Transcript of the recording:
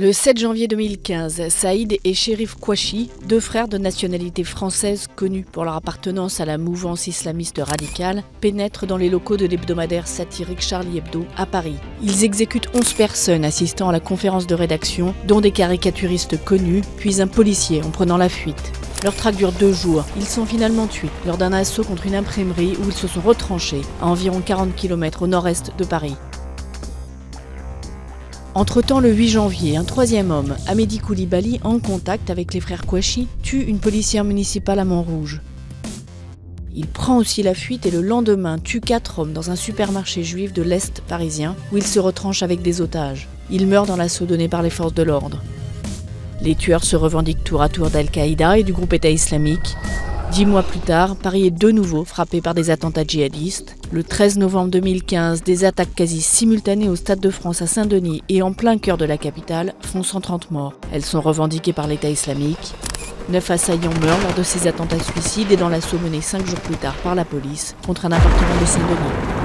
Le 7 janvier 2015, Saïd et Sherif Kouachi, deux frères de nationalité française connus pour leur appartenance à la mouvance islamiste radicale, pénètrent dans les locaux de l'hebdomadaire satirique Charlie Hebdo à Paris. Ils exécutent 11 personnes assistant à la conférence de rédaction, dont des caricaturistes connus, puis un policier en prenant la fuite. Leur traque dure deux jours. Ils sont finalement tués lors d'un assaut contre une imprimerie où ils se sont retranchés à environ 40 km au nord-est de Paris. Entre-temps, le 8 janvier, un troisième homme, Amédi Koulibaly, en contact avec les frères Kouachi, tue une policière municipale à Montrouge. Il prend aussi la fuite et le lendemain tue quatre hommes dans un supermarché juif de l'Est parisien où il se retranche avec des otages. Il meurt dans l'assaut donné par les forces de l'ordre. Les tueurs se revendiquent tour à tour d'Al-Qaïda et du groupe État islamique. Dix mois plus tard, Paris est de nouveau frappé par des attentats djihadistes. Le 13 novembre 2015, des attaques quasi simultanées au Stade de France à Saint-Denis et en plein cœur de la capitale font 130 morts. Elles sont revendiquées par l'État islamique. Neuf assaillants meurent lors de ces attentats suicides et dans l'assaut mené cinq jours plus tard par la police contre un appartement de Saint-Denis.